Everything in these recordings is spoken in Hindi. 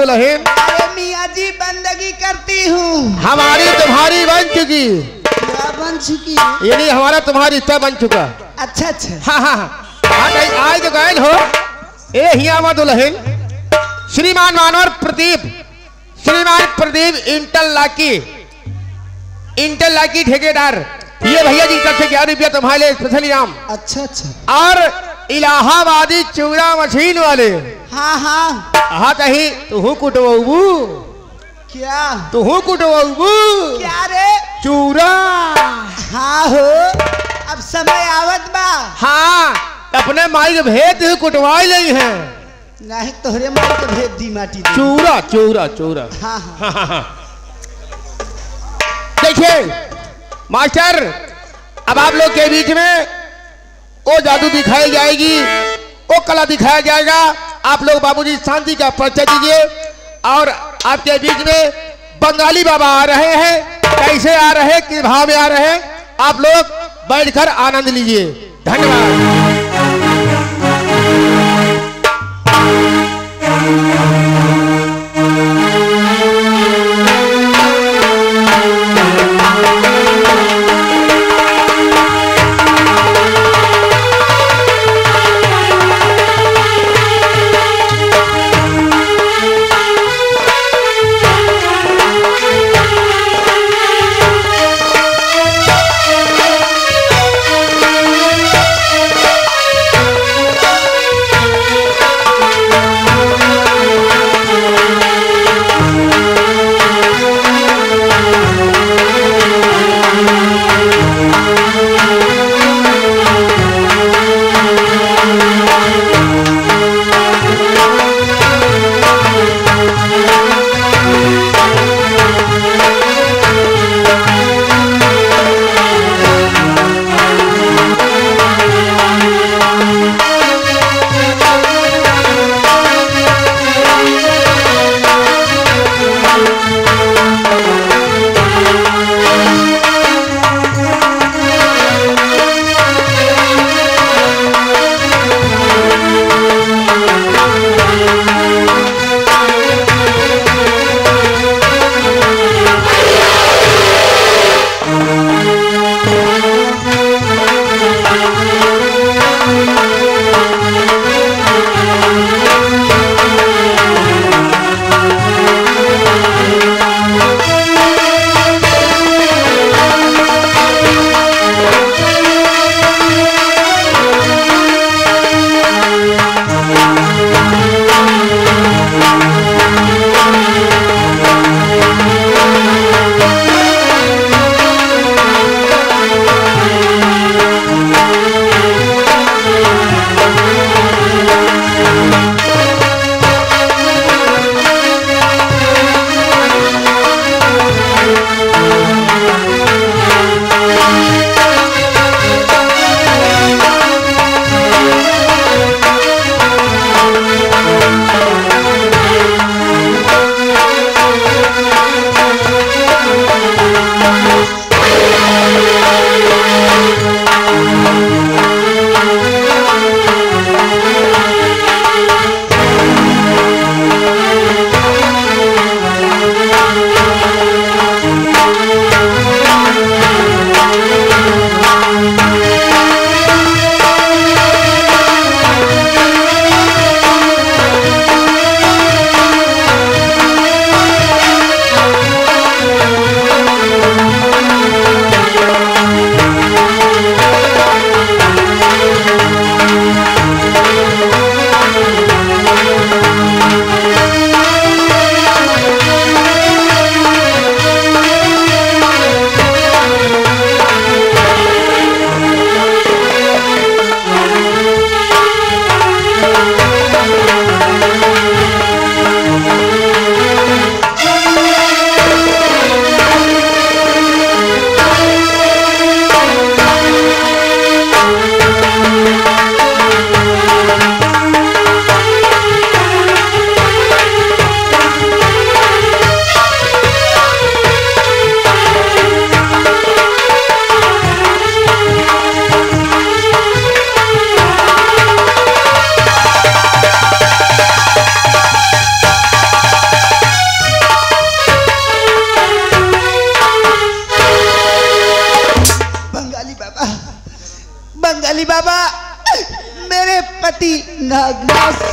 हो दुल्हन अरे मियाँ जी बंदगी करती हूँ। हमारी तुम्हारी बन चुकी। बन चुकी है। यानी हमारा तुम्हारी रिश्ता बन चुका। अच्छा अच्छा। हाँ हाँ हाँ। आज आज तो गए हो ए हिया मा श्रीमान मानवर प्रदीप श्रीमान प्रदीप इंटर लाकी इंटर लाकी ठेकेदार। ये भैया जी तरफ़ से ग्यारह रुपया तुम्हारे स्पेशल इनाम अच्छा अच्छा। और इलाहाबादी चूड़ा मशीन वाले। हाँ हाँ. हाँ कही? तू कुटबू क्या? तू कुटबू क्या रे? चूड़ा हाँ हो. अब समय आवत बा. हाँ अपने माई के भेद कुटवाई नहीं है। नहीं तोहरे मार के भेज दी माटी दी। चूड़ा चूड़ा चूड़ा हाँ हाँ। देखिए मास्टर अब आप लोग के बीच में वो जादू दिखाई जाएगी वो कला दिखाया जाएगा। आप लोग बाबूजी शांति का परिचय दीजिए। और आपके बीच में बंगाली बाबा आ रहे हैं। कैसे आ रहे हैं? किस भाव में आ रहे हैं? आप लोग बैठकर आनंद लीजिए। धन्यवाद।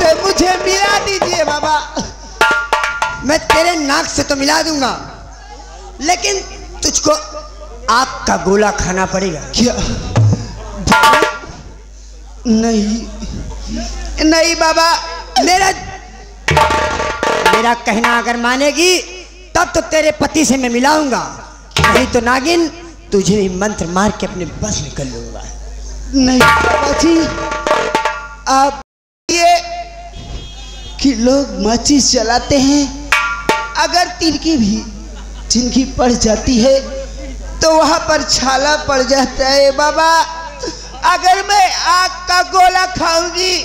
से मुझे मिला दीजिए बाबा। मैं तेरे नाक से तो मिला दूँगा। लेकिन तुझको आग का गोला खाना पड़ेगा। क्या? नहीं। नहीं बाबा, मेरा मेरा कहना अगर मानेगी, तब तो तेरे पति से मैं मिलाऊँगा। नहीं तो नागिन, तुझे भी मंत्र मार के अपने बस में कर लूँगा। नहीं बाबा जी, आप कि लोग माचिस जलाते हैं। अगर तिनकी भी जिनकी पड़ जाती है तो वहाँ पर छाला पड़ जाता है, बाबा। अगर मैं आग का गोला खाऊँगी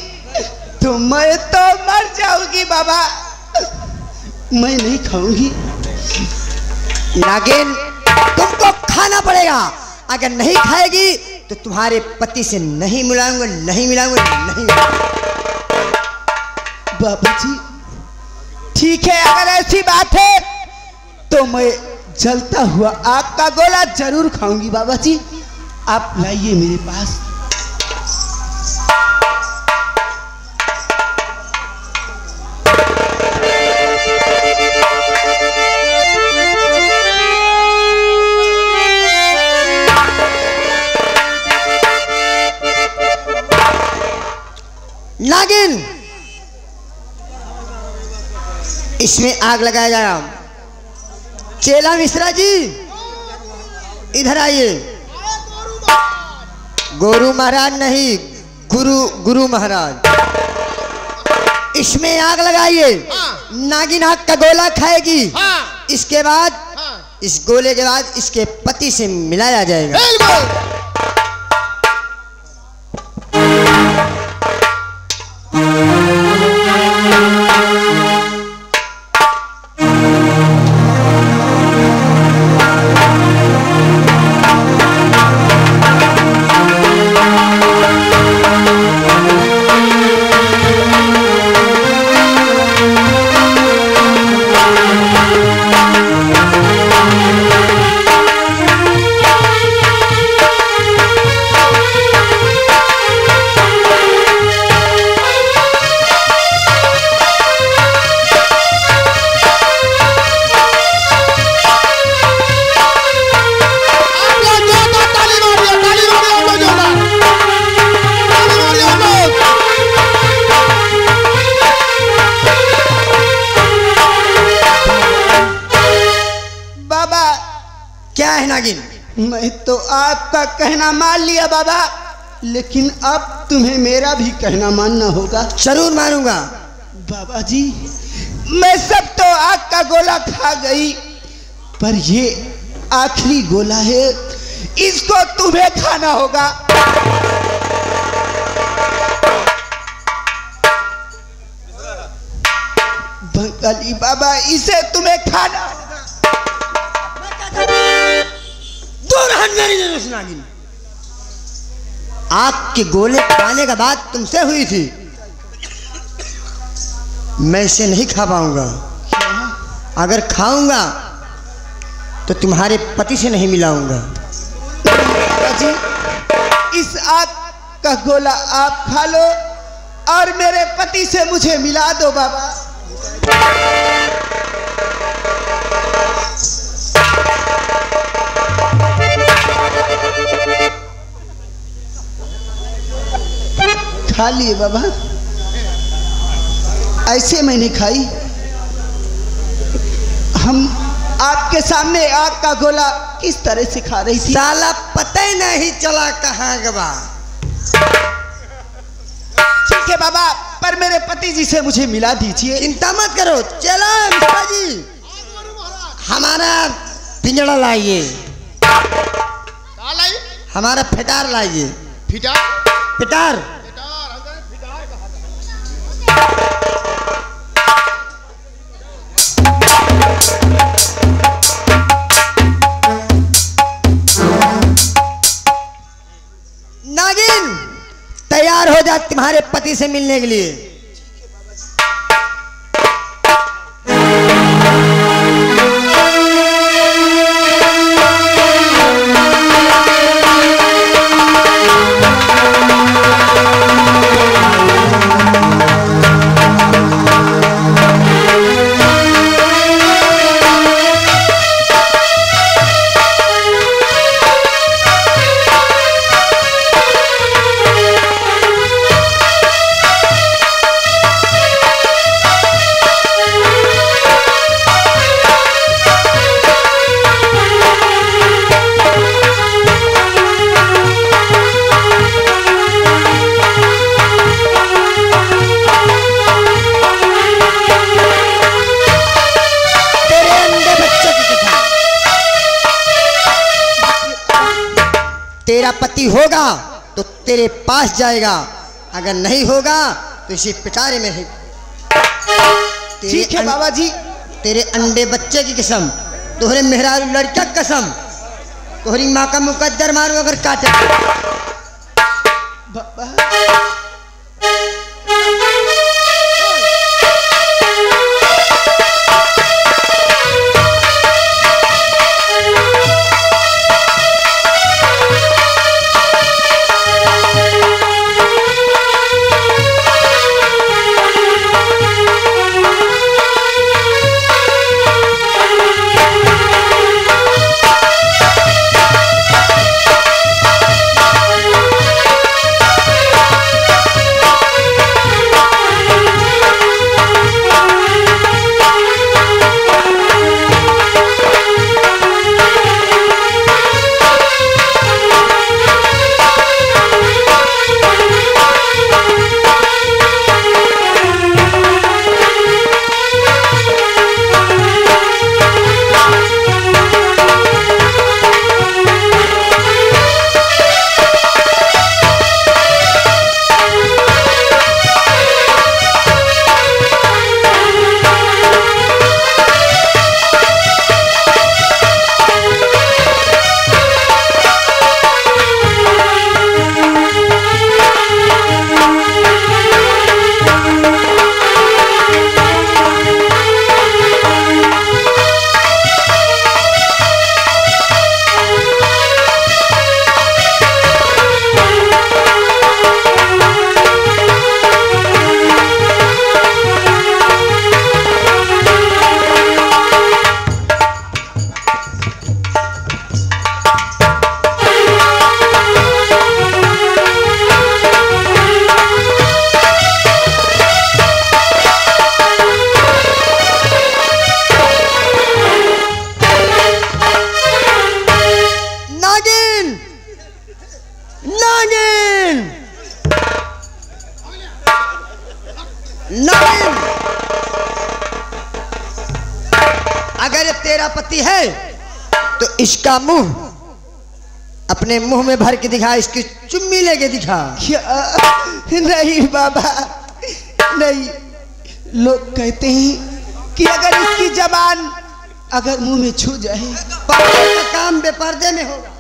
तो मैं तो मर जाऊँगी, बाबा। मैं नहीं खाऊँगी। नागिन, तुमको खाना पड़ेगा। अगर नहीं खाएगी तो तुम्हारे पति से नहीं मिलाऊँगा नहीं मिलाऊँगा नहीं मिलाऊँगा। बाबा जी ठीक है, अगर ऐसी बात है तो मैं जलता हुआ आग का गोला ज़रूर खाऊँगी बाबा जी आप लाइए मेरे पास। इसमें आग लगाया जाएगा चेला मिश्रा जी इधर आइए। गुरु महाराज नहीं गुरु गुरु महाराज। इसमें आग लगाइए। नागिन आग का गोला खाएगी। हाँ। इसके बाद हाँ। इस गोले के बाद इसके पति से मिलाया जाएगा। मैं तो आपका कहना मान लिया बाबा। लेकिन अब तुम्हें मेरा भी कहना मानना होगा। ज़रूर मानूँगा। बाबा जी मैं सब तो आग का गोला खा गई पर ये आखिरी गोला है। इसको तुम्हें खाना होगा। बंगाली बाबा इसे तुम्हें खाना मेरी से आग के गोले खाने का बात तुमसे हुई थी। मैं इसे नहीं खा पाऊँगा। अगर खाऊँगा तो तुम्हारे पति से नहीं मिलाऊँगा। जी इस आग का गोला आप खा लो और मेरे पति से मुझे मिला दो बाबा। खा लिए बाबा। ऐसे मैंने खाई। हम आपके सामने आग का गोला किस तरह से खा रही थी? साला पता ही नहीं चला कहाँ गवा ठीक है बाबा पर मेरे पति जी से मुझे मिला दीजिए। चिंता मत करो चलो जी हमारा पिंजड़ा लाइए? हमारा फिटार लाइए। फिटार? फिटार? तुम्हारे पति से मिलने के लिए। होगा तो तेरे पास जाएगा। अगर नहीं होगा तो इसी पिटारे में ही। ठीक है अं- बाबा जी तेरे अंडे बच्चे की कसम तोहरे मेहरा लड़का कसम तोहरी माँ का मुकद्दर मारू अगर काटे। इसका मुँह अपने मुँह में भर के दिखा इसकी चुम्मी लेके दिखा। नहीं बाबा नहीं। लोग कहते हैं कि अगर इसकी जबान अगर मुँह में छू जाए तो का काम बेपर्दे में होगा।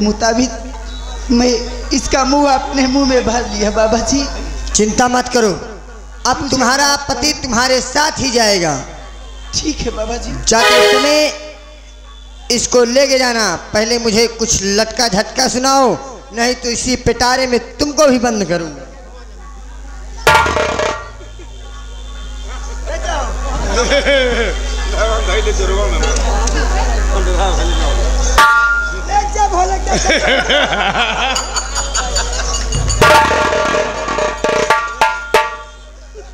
के मुताबिक मैं इसका मुँह अपने मुँह में भर लिया बाबा जी चिंता मत करो। अब तुम्हारा पति तुम्हारे साथ ही जाएगा। ठीक है बाबा जी जाते समय इसको लेके जाना। पहले मुझे कुछ लटका झटका सुनाओ नहीं तो इसी पिटारे में तुमको भी बंद करूँगा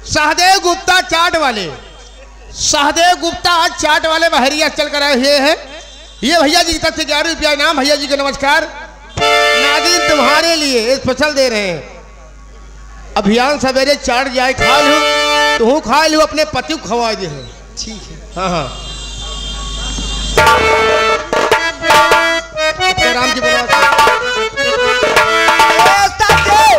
सहदेव गुप्ता चाट वाले। सहदेव गुप्ता आज चाट वाले बहरिया चल कर आए हुए हैं। ये भैया जी की तरफ़ से ग्यारह रुपया इनाम भैया जी को नमस्कार। नागिन तुम्हारे लिए स्पेशल दे रहे हैं। अभियान सवेरे चाट जाए खा लू तू खा लू अपने पति को खवा दे ठीक है। हाँ हाँ। राम जी बोलो।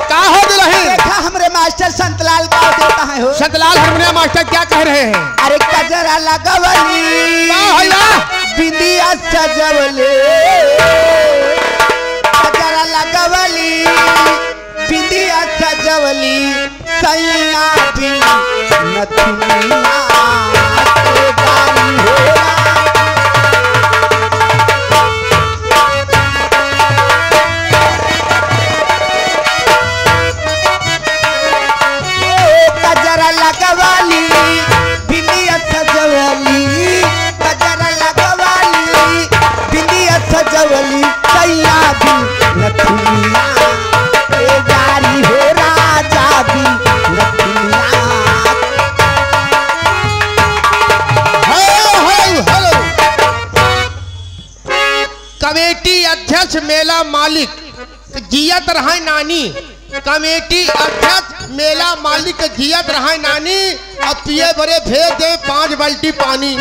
का हो दुल्हन देखा हमरे मास्टर संतलाल संतलाल देता है हो? संतलाल हारमोनियम मास्टर क्या कह रहे हैं? अरे कजरा लगवली। वाह भाई बिंदिया सजवले। कजरा लगवली। बिंदिया सजवली। सैया नथुनिया। मेला मालिक जियत रहा नानी, कमेटी अध्यक्ष, मेला मालिक जियत रहा नानी अब पिए भरे भेज दे पाँच बाल्टी पानी।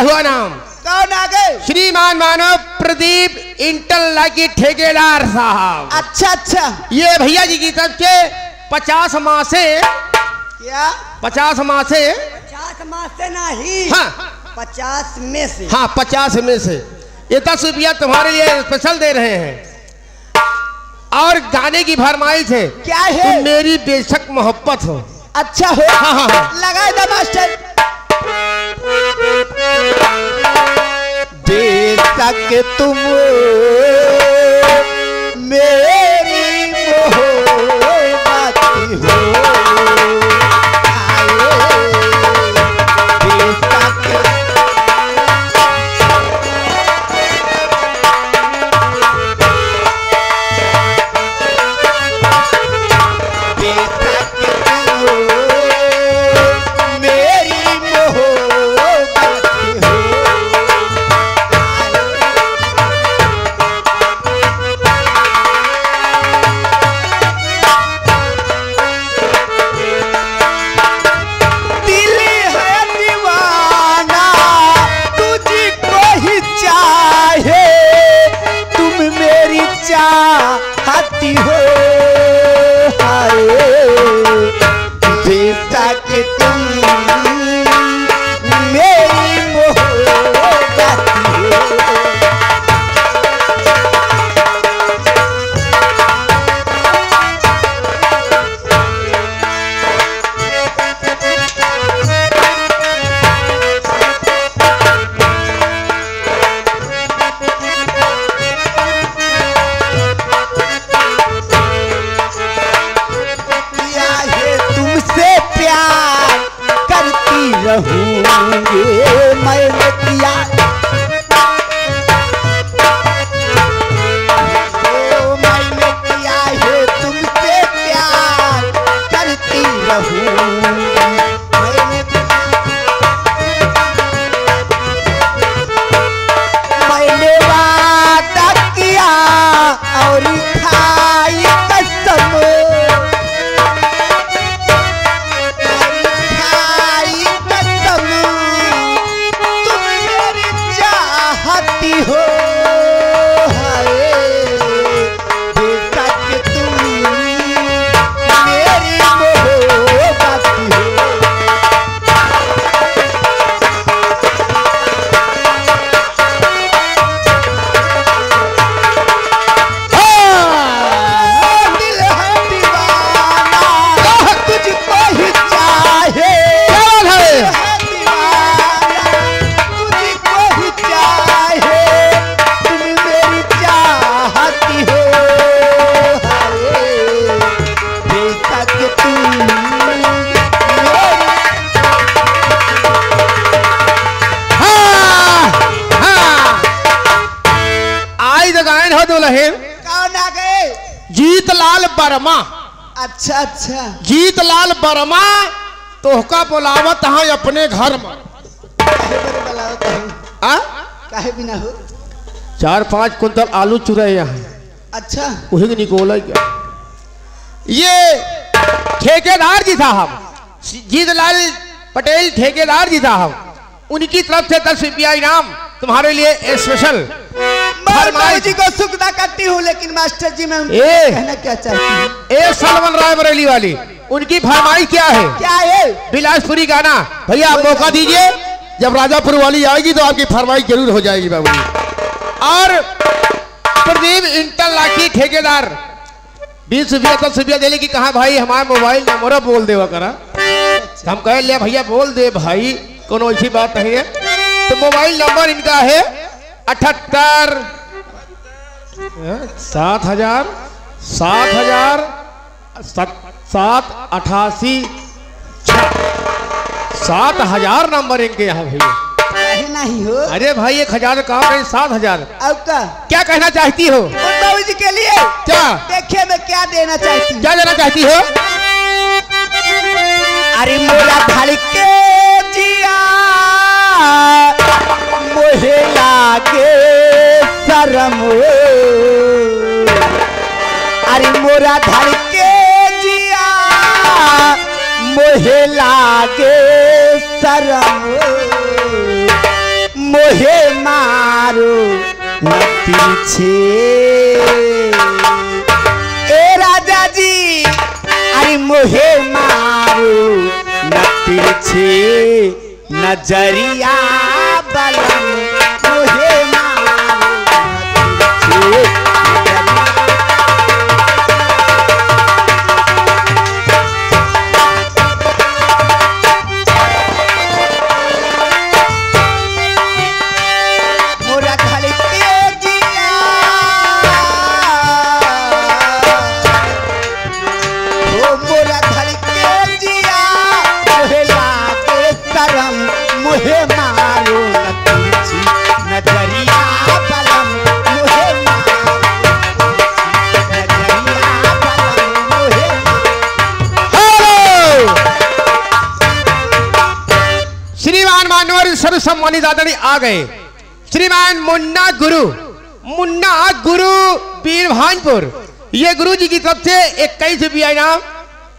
हुआ नाम कौन आ गए श्रीमान मानव प्रदीप इंटर की ठेकेदार साहब। अच्छा अच्छा। ये भैया जी की तरफ़ से पचास माह से क्या? पचास माह से पचास माह से नहीं। हाँ। पचास में से। हाँ पचास में से। ये दस रुपया तुम्हारे लिए स्पेशल दे रहे हैं। और गाने की फरमाइश है क्या है? तुम मेरी बेशक मोहब्बत हो। अच्छा हो। हाँ, हाँ, हाँ। लगाए दो मास्टर। बेशक तुम मेरी अच्छा। अच्छा जीतलाल वर्मा तोहका बुलावत हाँ अपने घर में। काहे बिना हो? चार पाँच कुंतल आलू चुरे यहाँ। अच्छा। वही निकोला क्या? ये ठेकेदार जी साहब जीतलाल पटेल ठेकेदार जी साहब उनकी तरफ़ से दस रुपया इनाम तुम्हारे लिए स्पेशल जी को सुखदा करती हूँ लेकिन मास्टर जी मैं ए। कहना क्या चाहती हूँ? ए सलमान राय बरेली वाली उनकी फरमाइश क्या है? क्या है? बिलासपुरी गाना। भैया आप मौका दीजिए। जब राजापुर वाली आएगी तो आपकी फरमाई ज़रूर हो जाएगी बाबू और प्रदीप इंटर लाठी ठेकेदार। बीस रुपया दस रुपया देने की कहा भाई हमारा मोबाइल नंबर बोल देवा करा तो हम कह लिया भैया बोल दे भाई कोनो ऐसी बात नहीं है। तो मोबाइल नंबर इनका है अठहत्तर। सात हज़ार सात हज़ार सात अठासी सात हज़ार नंबर इनके यहाँ भैया काहे नहीं हो। अरे भाई एक हज़ार कहा सात हज़ार। अब का? क्या कहना चाहती हो? जी के लिए। क्या? देखिए मैं क्या देना चाहती हूँ? क्या देना चाहती हो? अरे मोला धड़के जिया मोहे लागे शरम अरे मोरा धड़के जिया मोहे लागे शरम मोहे मारो पीछे। ए राजा जी अरे मोहे मारू न पीछे नज़रिया बलम। आदरणीय आ गए। श्रीमान मुन्ना गुरु मुन्ना गुरु वीर भानपुर ये गुरु जी की तरफ़ से इक्कीस रुपया इनाम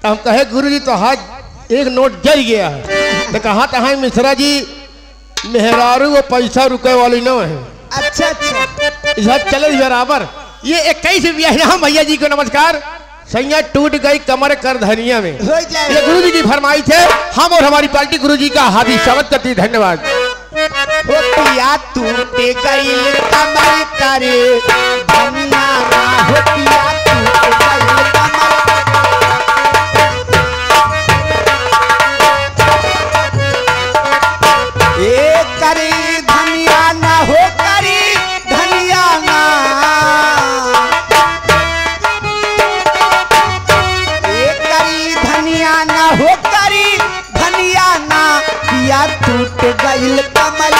तो हम कहे गुरु जी तो हाथ एक नोट जल गया है। तो कहा तो है मिश्रा जी मेहरारू वो पैसा रुके वाली न है। अच्छा अच्छा। चले बराबर। ये इक्कीस रुपया इनाम भैया जी को नमस्कार। सैया टूट गई कमर कर धनिया में। ये गुरु जी की फरमाइश है हम और हमारी पार्टी गुरु जी का हार्दिक स्वागत करती धन्यवाद। हो तू टूटे गईल कमर करे धनिया ना टूट गईल कमल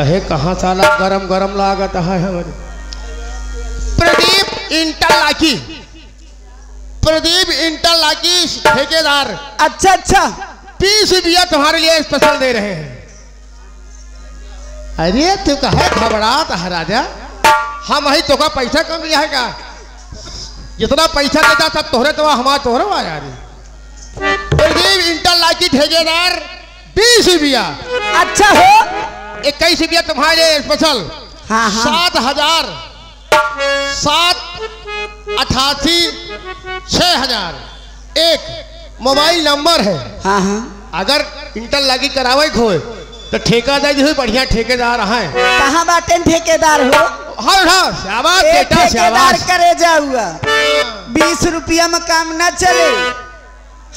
कहे कहाँ साला गरम गरम लागत है हमारे? प्रदीप इंटरलाकी। प्रदीप इंटरलाकी ठेकेदार। अच्छा अच्छा। बीस रुपया तुम्हारे लिए स्पेशल दे रहे हैं। अरे तू कहे घबरात है राजा? हम ही तो का पैसा कम लिया है का? जितना पैसा देता सब तोहरे तो हमारा तोहरे आया रे प्रदीप इंटरलाकी ठेकेदार बीस रुपया। अच्छा हो? इक्कीस रुपया तुम्हारे स्पेशल। हाँ हाँ। सात हज़ार सात अठासी छह हज़ार। एक मोबाइल नंबर है। हाँ हाँ। अगर इंटर लगी करावे खोए तो ठेकेदार जो बढ़िया ठेकेदार हैं। कहाँ बाटे ठेकेदार हो? हाँ हाँ शाबाश बेटा ठेकेदार शाबाश। करे जाऊगा। बीस रुपया में काम ना चले।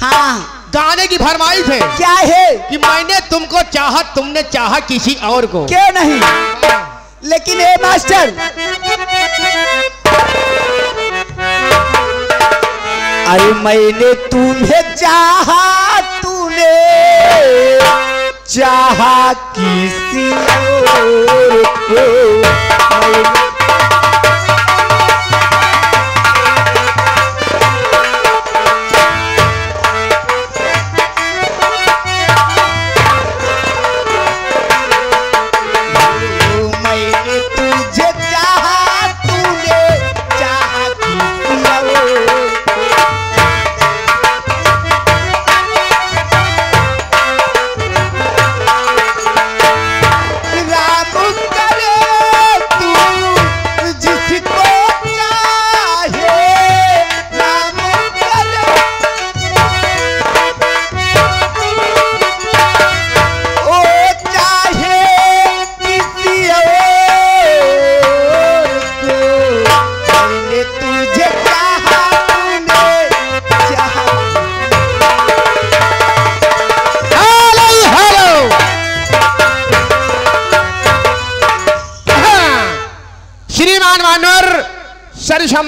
हाँ। गाने की फरमाइश है क्या है? कि मैंने तुमको चाहा तुमने चाहा किसी और को। क्यों नहीं? लेकिन ए मास्टर अरे मैंने तुम्हें चाहा तूने चाहा किसी और को। मैंने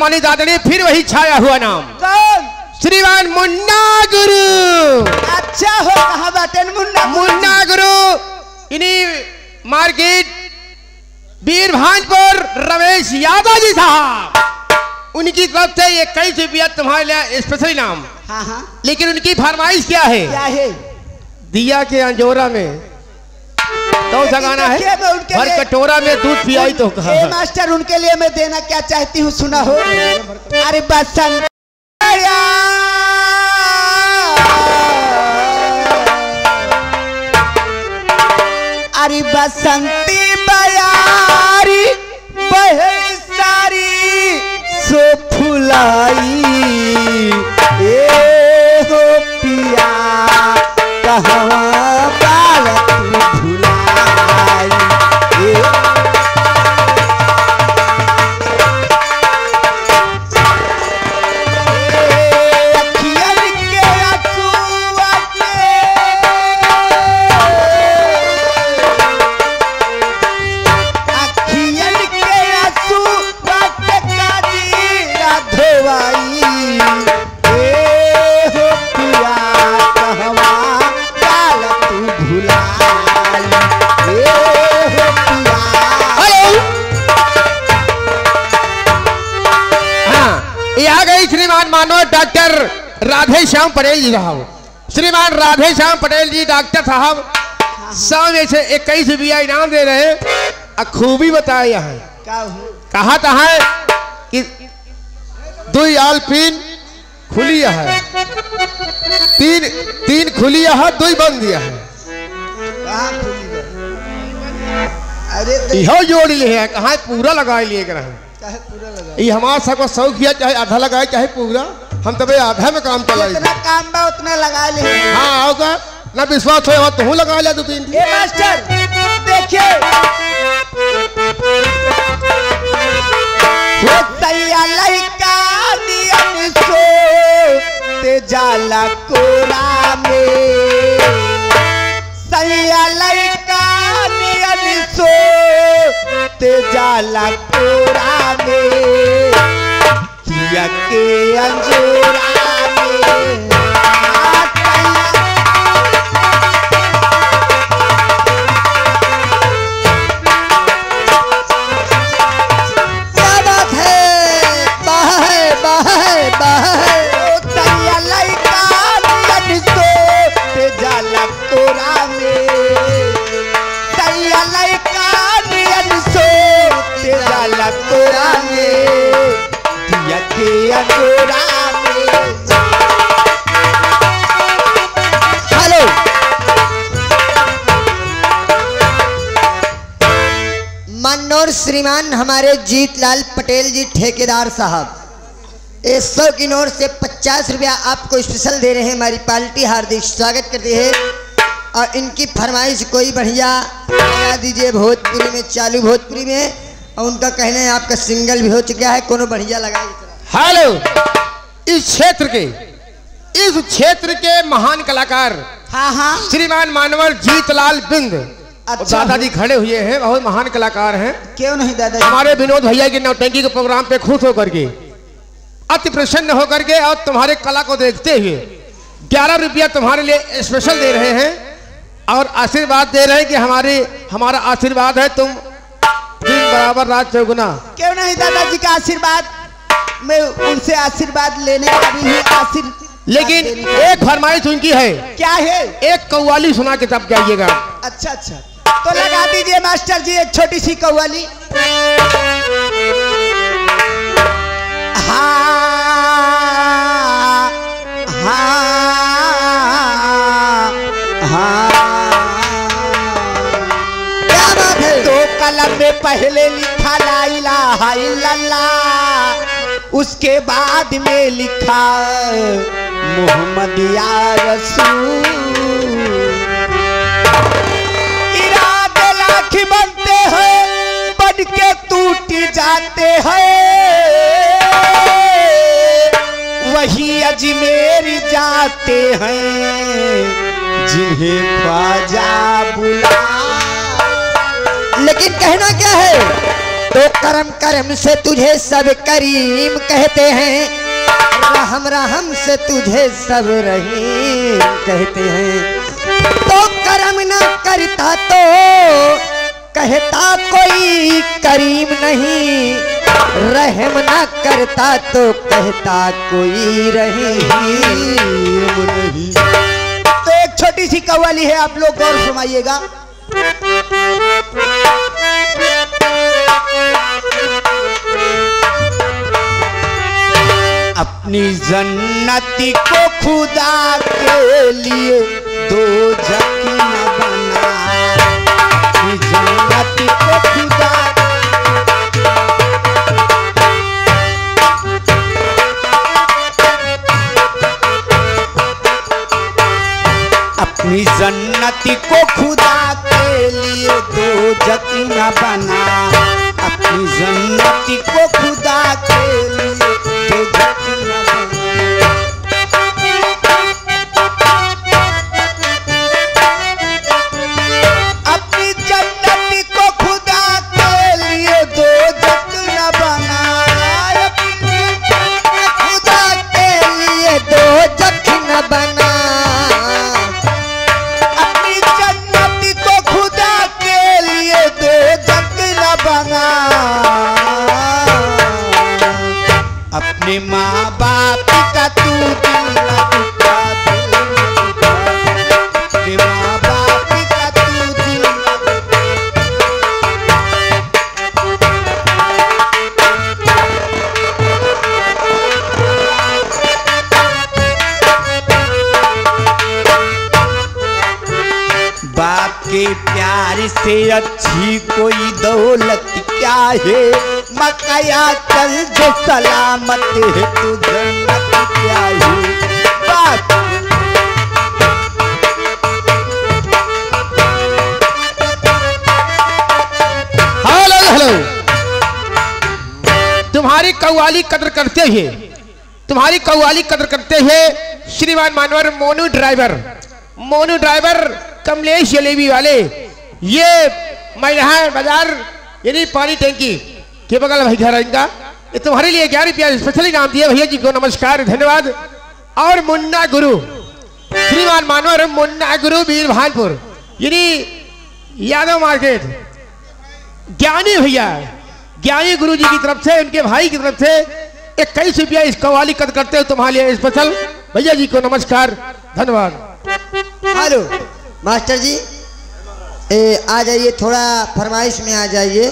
सम्मानित आदरणीय फिर वही छाया हुआ नाम। कौन? श्रीमान मुन्ना गुरु। अच्छा हो कहा बाटन मुन्ना? मुन्ना गुरु इन्हीं मार्केट वीर भानपुर रमेश यादव जी साहब उनकी तरफ़ से ये कई रुपया तुम्हारे लिए स्पेशल नाम। हाँ हाँ। लेकिन उनकी फरमाइश क्या है? क्या है? दिया के अंजोरा में तो सगाना है। देखिए, मैं उनके भर कटोरा में दूध पियाई तो कहा। मास्टर उनके लिए मैं देना क्या चाहती हूँ सुना हो? अरे बसंत अरे बसंती बयारी बहे सारी सो फुलाई। ए हो पिया कहवा श्याम पटेल जी साहब श्रीमान राधे श्याम पटेल जी डॉक्टर साहब सौ में से इक्कीस रुपया इनाम दे रहे हैं। और खूबी बताए यहाँ। कहा था है कि दुई आल पिन खुली है। तीन तीन खुली है दुई बंद दिया है। कहाँ अरे इहो जोड़ लिए है कहा पूरा लगा लिए कर काहे पूरा लगा ये हमारा सबको शौक किया चाहे आधा लगाए चाहे पूरा हम तबे आधा में काम जितना काम बा उतना लगा ले। हाँ आओ का ना विश्वास हो तू लगा ले दो तीन। ए मास्टर देखिए। लइका सो ते जाला कोरा में। सैया लइका नियन सो ते जाला कोरा में के अंजोरा में। जीतलाल पटेल जी ठेकेदार साहब इस सौ की नोट से पचास रुपया आपको स्पेशल दे रहे हैं हमारी पार्टी हार्दिक स्वागत करती है। और इनकी फरमाइश कोई बढ़िया लगा दीजिए भोजपुरी में चालू भोजपुरी में। और उनका कहना है आपका सिंगल भी हो चुका है कोनो बढ़िया लगाइए हेलो इस क्षेत्र के इस क्षेत्र के महान कलाकार हाँ हाँ। श्रीमान मानवर जीतलाल बिंद। अच्छा। दादाजी खड़े हुए हैं बहुत महान कलाकार हैं। क्यों नहीं दादाजी? हमारे विनोद भैया की नौटंकी के प्रोग्राम पे खुश होकर के अति प्रसन्न होकर के और तुम्हारे कला को देखते हुए ग्यारह रुपया तुम्हारे लिए स्पेशल दे रहे हैं और आशीर्वाद दे रहे हैं कि हमारे हमारा आशीर्वाद है तुम दिन बराबर रात चौगुना क्यों नहीं दादाजी का आशीर्वाद? मैं उनसे आशीर्वाद लेने वाली हूँ आशीर्वाद लेकिन एक फरमाइश उनकी है। क्या है? एक कव्वाली सुना के तब जाइएगा। अच्छा अच्छा। तो लगा दीजिए मास्टर जी एक छोटी सी कव्वाली। हाँ हाँ हाँ। है? कलम में पहले लिखा ला इलाहा इल्लल्लाह उसके बाद में लिखा मोहम्मद या रसूल। लाख बनते हैं बन के टूट जाते हैं। वही अजमेर जाते हैं, जिन्हें ख्वाजा बुला। लेकिन कहना क्या है? तो करम करम से तुझे सब करीम कहते हैं, रहम रहम से तुझे सब रहीम कहते हैं। तो करम ना करता तो कहता कोई करीम नहीं, रहम ना करता तो कहता कोई रहीम नहीं। तो एक छोटी सी कवाली है, आप लोग गौर सुनाइएगा। अपनी जन्नति को खुदा के लिए दो जकी न बना जन्नती को खुदा के लिए दो जकी न बना। अच्छी कोई दौलत क्या है? मकाया चल जो सलामत है तू जन्नत क्या है? Hello hello. तुम्हारी कव्वाली कदर करते हुए, तुम्हारी कव्वाली कदर करते हुए श्रीमान मानवर मोनू ड्राइवर मोनू ड्राइवर कमलेश जलेबी वाले ये मैदान बाज़ार, यानी पानी टैंकी, के बगल भाई घर है इनका ये तुम्हारे लिए ग्यारह रुपया स्पेशली नाम दिया भैया जी को नमस्कार, धन्यवाद। और मुन्ना गुरु, श्रीमान मानवर मुन्ना गुरु वीर भानपुर यानी यादव मार्केट। ज्ञानी भैया ज्ञानी गुरु जी की तरफ़ से, उनके भाई की तरफ़ से इक्कीस रुपया इस कवाली कद करते हुए तुम्हारे लिए स्पेशल भैया जी को नमस्कार, धन्यवाद। हेलो, मास्टर जी ए, आ जाइए थोड़ा फरमाइश में आ जाइए।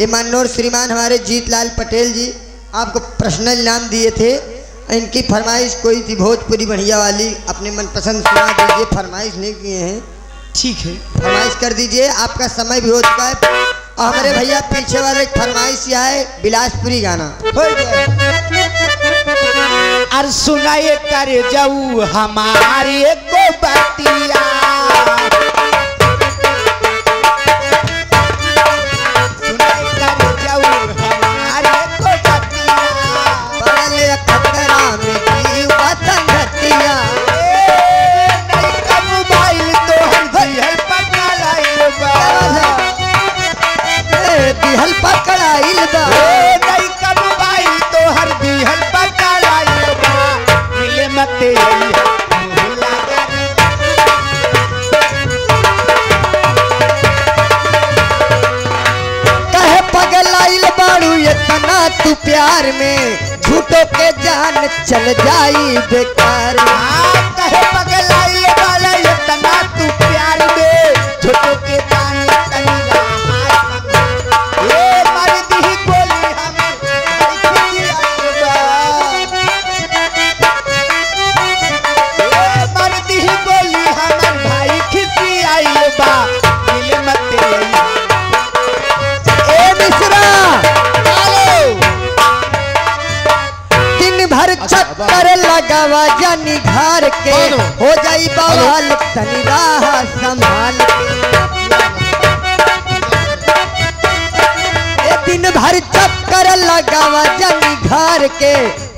ये मनोर श्रीमान हमारे जीतलाल पटेल जी आपको पर्सनल नाम दिए थे। इनकी फरमाइश कोई थी भोजपुरी बढ़िया वाली अपने मनपसंद सुना दीजिए फरमाइश नहीं किए हैं। ठीक है। फरमाइश कर दीजिए आपका समय भी हो चुका है। और हमारे भैया पीछे वाले एक फरमाइश ये है बिलासपुरी गाना। और सुनाए कर जाऊ हमारी को बतिया प्यार में झूठों के जान चल जाई बेकार के। हो जाई बवाल तनी राह संभाल। के दिन भर चक्कर लगावा जानी घर के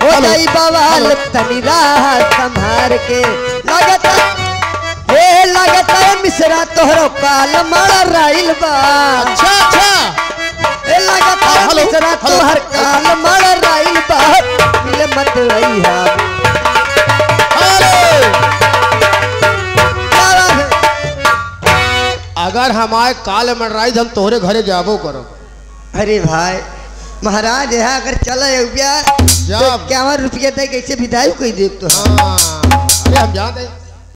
हो। जाई बवाल तनी राह संभाल के। लगता ए लगता है मिश्रा तोहरो काल मार राइल बा। अच्छा अच्छा। लगता है मिश्रा तोहर काल मार राइल बा। मिले मत रही है अगर हमारे काल मंडराई हम तोहरे घरे जाबो करो। अरे भाई महाराज यहाँ अगर चले रुपया तो क्या रुपया दे कैसे विदाई कोई देव तो। हाँ। अरे हम जानते